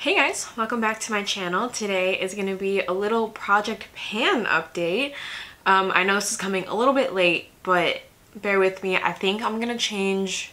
Hey guys, welcome back to my channel. Today is going to be a little Project Pan update. Um, I know this is coming a little bit late, but bear with me. I think I'm going to change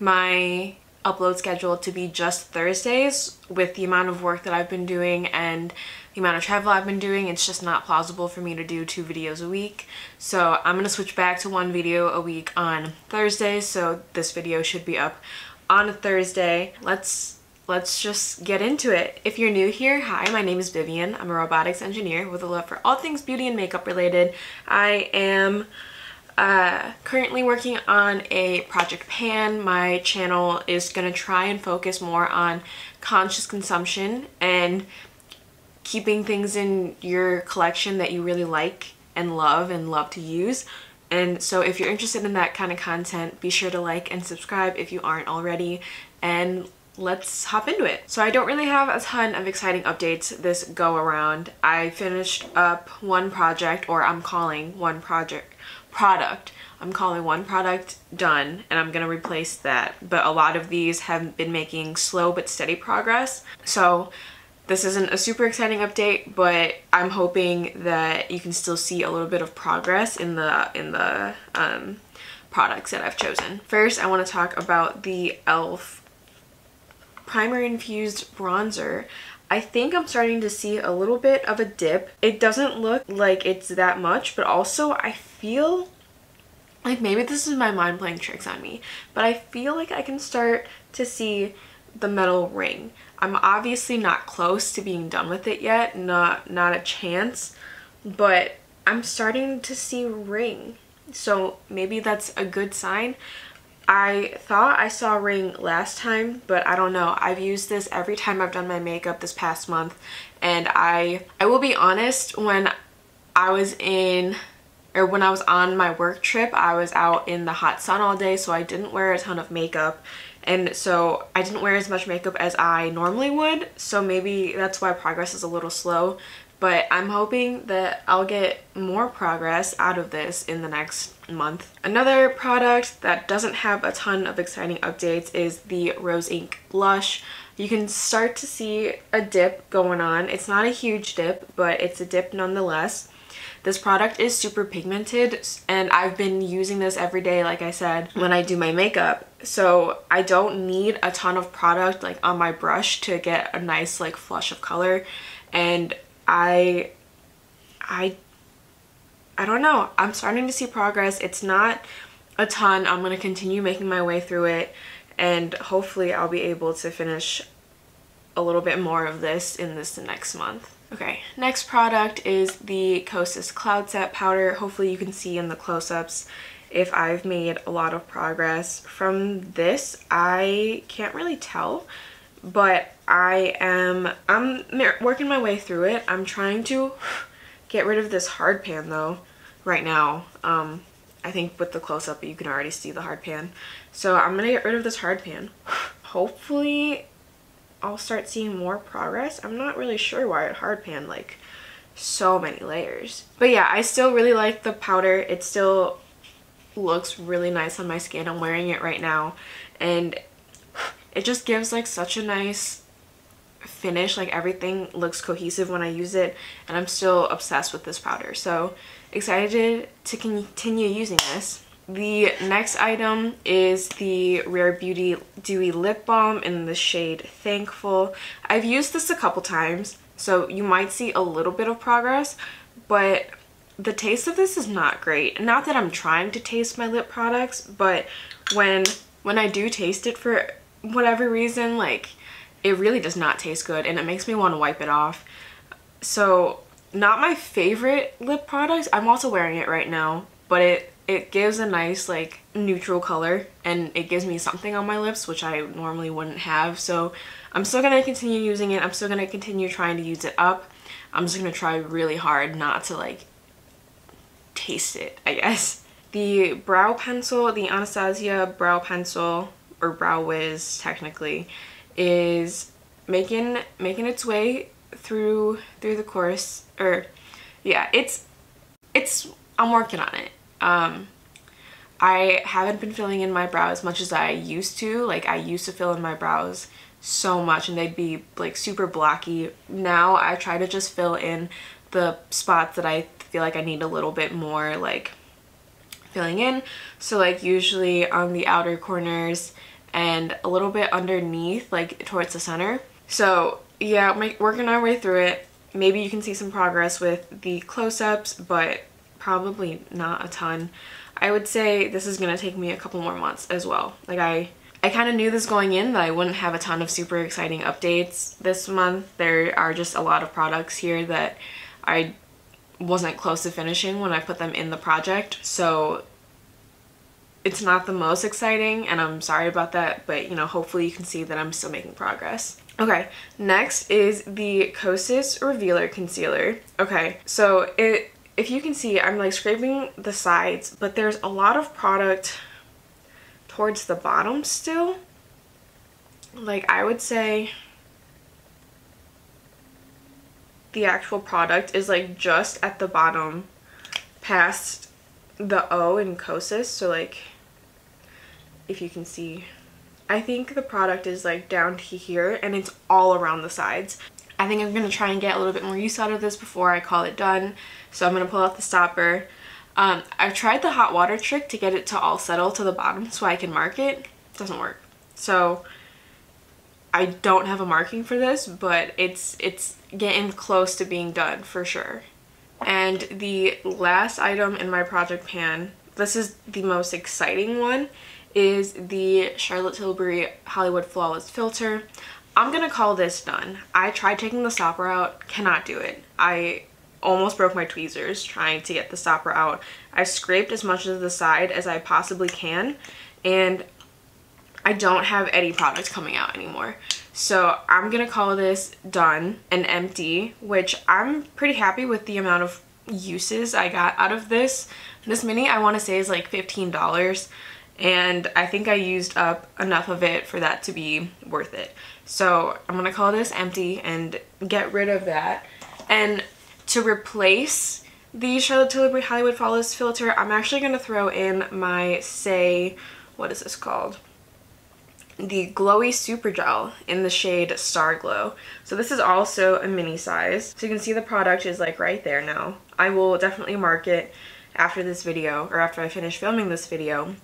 my upload schedule to be just Thursdays with the amount of work that I've been doing and the amount of travel I've been doing. It's just not plausible for me to do two videos a week. So I'm going to switch back to one video a week on Thursdays. So this video should be up on a Thursday. Let's let's just get into it. If you're new here, hi, my name is Vivian. I'm a robotics engineer with a love for all things beauty and makeup related. I am uh, currently working on a Project Pan. My channel is going to try and focus more on conscious consumption and keeping things in your collection that you really like and love and love to use. And so if you're interested in that kind of content, be sure to like and subscribe if you aren't already. And let's hop into it. So I don't really have a ton of exciting updates this go around. I finished up one project or I'm calling one project product. I'm calling one product done and I'm gonna replace that. But a lot of these have been making slow but steady progress. So this isn't a super exciting update, but I'm hoping that you can still see a little bit of progress in the in the um, products that I've chosen. First, I want to talk about the e.l.f primer infused bronzer. I think I'm starting to see a little bit of a dip. It doesn't look like it's that much, but also I feel like maybe this is my mind playing tricks on me, but I feel like I can start to see the metal ring. I'm obviously not close to being done with it yet, not, not a chance, but I'm starting to see ring. So maybe that's a good sign. I thought I saw a ring last time, but I don't know. I've used this every time I've done my makeup this past month. And I, I will be honest, when I was in, or when I was on my work trip, I was out in the hot sun all day, so I didn't wear a ton of makeup. And so I didn't wear as much makeup as I normally would, so maybe that's why progress is a little slow but I'm hoping that I'll get more progress out of this in the next month. Another product that doesn't have a ton of exciting updates is the Rose Inc blush. You can start to see a dip going on. It's not a huge dip, but it's a dip nonetheless. This product is super pigmented and I've been using this every day, like I said, when I do my makeup. So I don't need a ton of product like on my brush to get a nice like flush of color. And I, I, I don't know. I'm starting to see progress. It's not a ton. I'm going to continue making my way through it and hopefully I'll be able to finish a little bit more of this in this next month. Okay, next product is the Kosas Cloud Set Powder. Hopefully you can see in the close-ups if I've made a lot of progress. From this, I can't really tell, but I am, I'm working my way through it. I'm trying to get rid of this hard pan though right now. Um, I think with the close-up you can already see the hard pan. So I'm to get rid of this hard pan. Hopefully I'll start seeing more progress. I'm not really sure why it hard pan like so many layers. But yeah, I still really like the powder. It still looks really nice on my skin. I'm wearing it right now and it just gives like such a nice finish like everything looks cohesive when I use it and I'm still obsessed with this powder so excited to continue using this the next item is the Rare Beauty Dewy Lip Balm in the shade Thankful. I've used this a couple times, so you might see a little bit of progress, but the taste of this is not great. Not that I'm trying to taste my lip products, but when when I do taste it for whatever reason, like it really does not taste good and it makes me want to wipe it off. So not my favorite lip product. I'm also wearing it right now, but it it gives a nice like neutral color and it gives me something on my lips which I normally wouldn't have. So I'm still going to continue using it. I'm still going to continue trying to use it up. I'm just going to try really hard not to like taste it, I guess. The brow pencil, the Anastasia brow pencil or Brow Wiz technically, is making making its way through through the course or yeah it's it's I'm working on it um I haven't been filling in my brow as much as I used to like I used to fill in my brows so much and they'd be like super blocky. Now I try to just fill in the spots that I feel like I need a little bit more like filling in. So like usually on the outer corners and a little bit underneath like towards the center. So yeah, my, working our way through it. Maybe you can see some progress with the close-ups, but probably not a ton. I would say this is going to take me a couple more months as well. Like I I kind of knew this going in that I wouldn't have a ton of super exciting updates this month. There are just a lot of products here that I wasn't close to finishing when I put them in the project. So it's not the most exciting and I'm sorry about that, but you know, hopefully you can see that I'm still making progress. Okay, next is the Kosas Revealer Concealer. Okay, so it if you can see, I'm like scraping the sides, but there's a lot of product towards the bottom still. Like I would say the actual product is like just at the bottom past the O in Kosas. So like if you can see, I think the product is like down to here and it's all around the sides. I think I'm going to try and get a little bit more use out of this before I call it done. So I'm going to pull out the stopper. Um, I've tried the hot water trick to get it to all settle to the bottom so I can mark it. it doesn't work. So I don't have a marking for this, but it's it's getting close to being done for sure. And the last item in my project pan, this is the most exciting one, is the Charlotte Tilbury Hollywood Flawless Filter. I'm gonna call this done. I tried taking the stopper out, cannot do it. I almost broke my tweezers trying to get the stopper out. I scraped as much of the side as I possibly can and I don't have any product coming out anymore. So I'm gonna call this done and empty, which I'm pretty happy with the amount of uses I got out of this. This mini I wanna say is like $15 and I think I used up enough of it for that to be worth it. So I'm gonna call this empty and get rid of that. And to replace the Charlotte Tilbury Hollywood Flawless filter, I'm actually gonna throw in my Saie, what is this called? The Glowy Super Gel in the shade Star Glow. So this is also a mini size. So you can see the product is like right there now. I will definitely mark it after this video or after I finish filming this video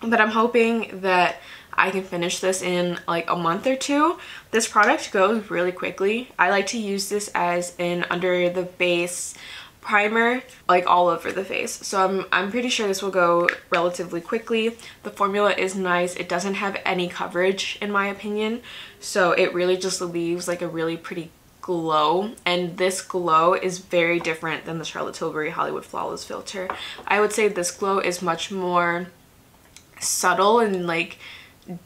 but I'm hoping that I can finish this in like a month or two. This product goes really quickly. I like to use this as an under the base primer like all over the face. So I'm, I'm pretty sure this will go relatively quickly. The formula is nice. It doesn't have any coverage in my opinion. So it really just leaves like a really pretty glow. And this glow is very different than the Charlotte Tilbury Hollywood Flawless filter. I would say this glow is much more subtle and like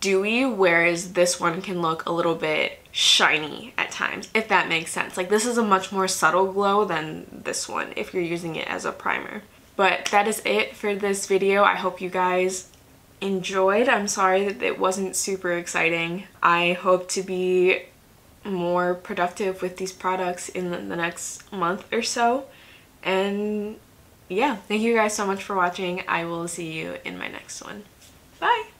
dewy whereas this one can look a little bit shiny at times if that makes sense. Like this is a much more subtle glow than this one if you're using it as a primer. But that is it for this video. I hope you guys enjoyed. I'm sorry that it wasn't super exciting. I hope to be more productive with these products in the next month or so. And yeah thank you guys so much for watching. I will see you in my next one Bye!